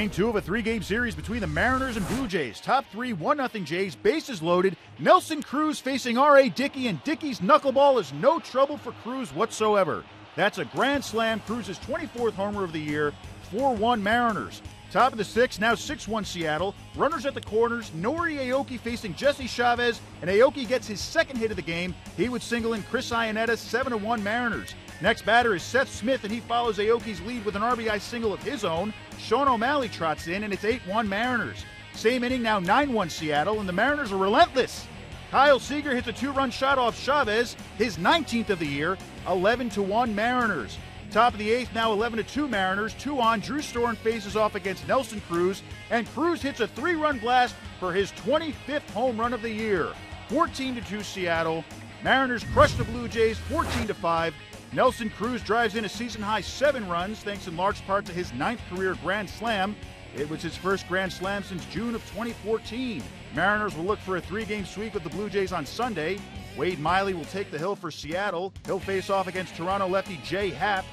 Game two of a three game series between the Mariners and Blue Jays. Top three, 1 0 Jays, bases loaded. Nelson Cruz facing R.A. Dickey, and Dickey's knuckleball is no trouble for Cruz whatsoever. That's a grand slam, Cruz's 24th homer of the year, 4 1 Mariners. Top of the sixth, now 6 1 Seattle. Runners at the corners. Nori Aoki facing Jesse Chavez, and Aoki gets his second hit of the game. He would single in Chris Iannetta, 7 1 Mariners. Next batter is Seth Smith, and he follows Aoki's lead with an RBI single of his own. Shawn O'Malley trots in, and it's 8 1 Mariners. Same inning now 9 1 Seattle, and the Mariners are relentless. Kyle Seager hits a two run shot off Chavez, his 19th of the year, 11 1 Mariners. Top of the eighth, now 11 2 Mariners. Two on. Drew Storen faces off against Nelson Cruz, and Cruz hits a three run blast for his 25th home run of the year. 14 2 Seattle. Mariners crush the Blue Jays 14 5. Nelson Cruz drives in a season high seven runs, thanks in large part to his ninth career Grand Slam. It was his first Grand Slam since June of 2014. Mariners will look for a three game sweep of the Blue Jays on Sunday. Wade Miley will take the hill for Seattle. He'll face off against Toronto lefty J.A. Happ.